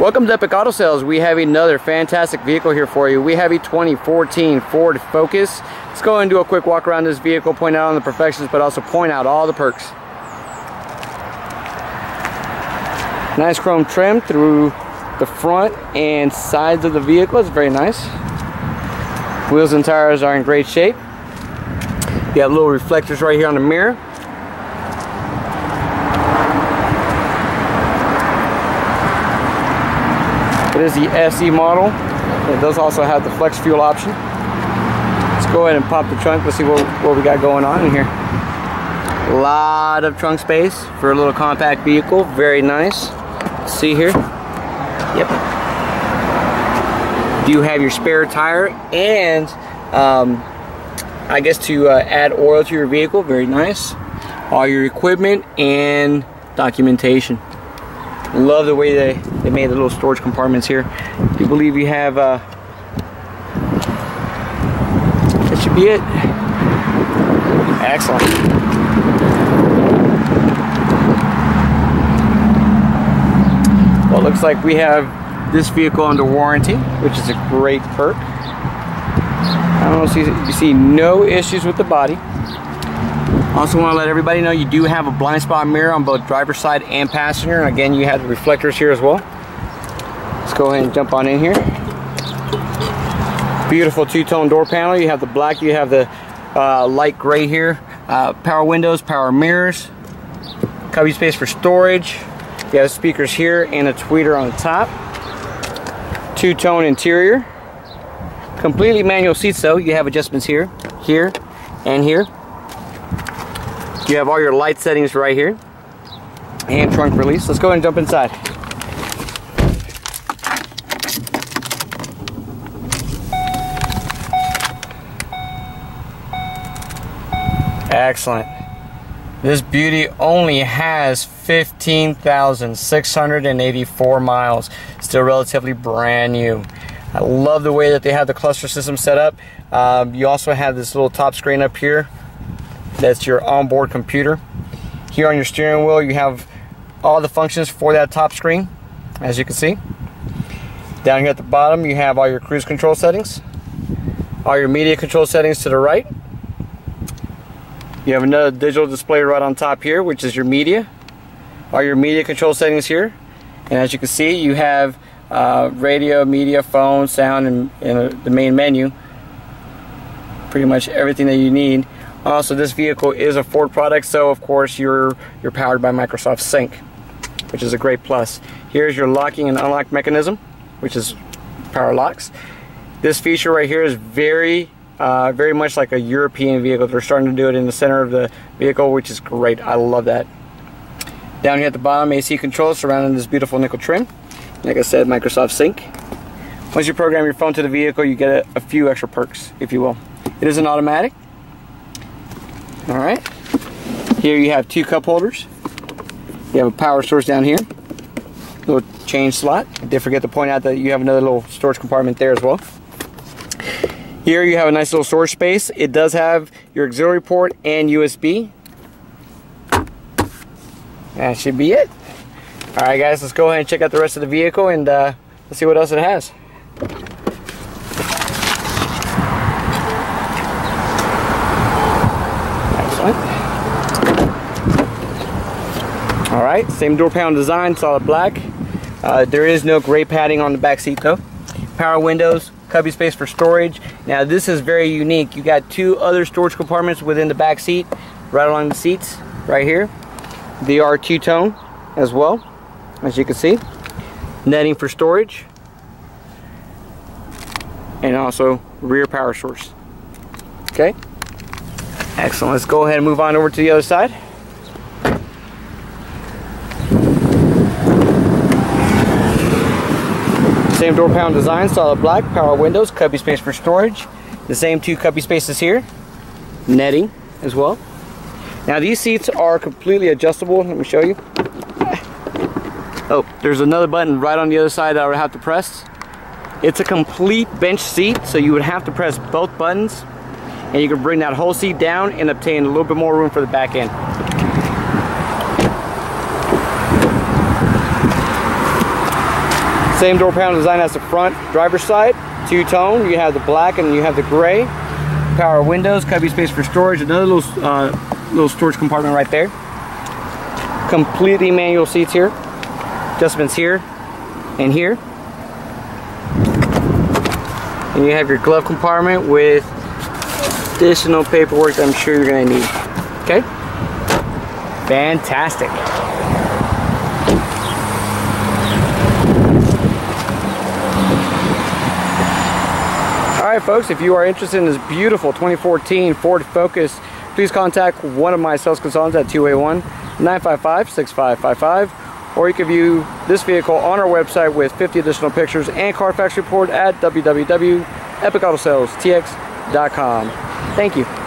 Welcome to Epic Auto Sales. We have another fantastic vehicle here for you. We have a 2014 Ford Focus. Let's go and do a quick walk around this vehicle, point out on the perfections, but also point out all the perks. Nice chrome trim through the front and sides of the vehicle. It's very nice. Wheels and tires are in great shape. You have little reflectors right here on the mirror. It is the SE model. It does also have the flex fuel option. Let's go ahead and pop the trunk. Let's see what, what we got going on in here. A lot of trunk space for a little compact vehicle. Very nice. Let's see here. Yep. Do have your spare tire and um, I guess to uh, add oil to your vehicle. Very nice. All your equipment and documentation. Love the way they, they made the little storage compartments here. Do believe you have, uh, that should be it. Excellent. Well, looks like we have this vehicle under warranty, which is a great perk. I don't see, you see no issues with the body. Also want to let everybody know you do have a blind spot mirror on both driver's side and passenger. And again, you have the reflectors here as well. Let's go ahead and jump on in here. Beautiful two-tone door panel. You have the black, you have the uh, light gray here. Uh, power windows, power mirrors. Cubby space for storage. You have speakers here and a tweeter on the top. Two-tone interior. Completely manual seats though. You have adjustments here, here, and here. You have all your light settings right here. And trunk release. Let's go ahead and jump inside. Excellent. This beauty only has 15,684 miles. Still relatively brand new. I love the way that they have the cluster system set up. Um, you also have this little top screen up here that's your onboard computer. Here on your steering wheel, you have all the functions for that top screen, as you can see. Down here at the bottom, you have all your cruise control settings, all your media control settings to the right. You have another digital display right on top here, which is your media. All your media control settings here. And as you can see, you have uh, radio, media, phone, sound, and, and the main menu. Pretty much everything that you need. Also, this vehicle is a Ford product, so of course you're you're powered by Microsoft Sync, which is a great plus. Here's your locking and unlock mechanism, which is power locks. This feature right here is very uh, very much like a European vehicle. They're starting to do it in the center of the vehicle, which is great. I love that. Down here at the bottom, AC controls surrounding this beautiful nickel trim. Like I said, Microsoft Sync. Once you program your phone to the vehicle, you get a, a few extra perks, if you will. It is an automatic, all right. Here you have two cup holders. You have a power source down here. Little change slot. I did forget to point out that you have another little storage compartment there as well. Here you have a nice little storage space. It does have your auxiliary port and USB. That should be it. All right, guys, let's go ahead and check out the rest of the vehicle and uh, let's see what else it has. All right, same door panel design, solid black. Uh, there is no gray padding on the back seat though. Power windows, cubby space for storage. Now this is very unique. You got two other storage compartments within the back seat, right along the seats, right here. They are two-tone as well, as you can see. Netting for storage. And also rear power source. Okay. Excellent. Let's go ahead and move on over to the other side. Same door panel design, solid black, power windows, cubby space for storage. The same two cubby spaces here. Netting as well. Now these seats are completely adjustable. Let me show you. Oh, there's another button right on the other side that I would have to press. It's a complete bench seat, so you would have to press both buttons and you can bring that whole seat down and obtain a little bit more room for the back end. Same door panel design as the front driver's side. Two-tone. You have the black and you have the gray. Power windows, cubby space for storage. Another little uh, little storage compartment right there. Completely manual seats here. Adjustments here and here. And you have your glove compartment with additional paperwork that I'm sure you're gonna need. Okay? Fantastic. Alright folks, if you are interested in this beautiful 2014 Ford Focus, please contact one of my sales consultants at 281-955-6555 or you can view this vehicle on our website with 50 additional pictures and Carfax report at www.epicautosales.tx.com. Thank you.